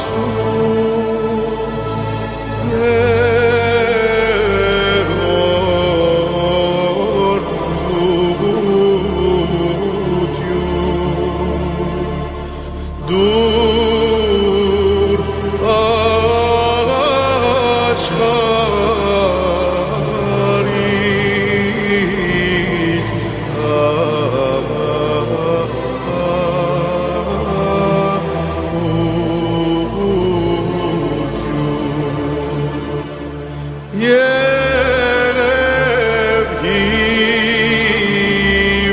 Christmas.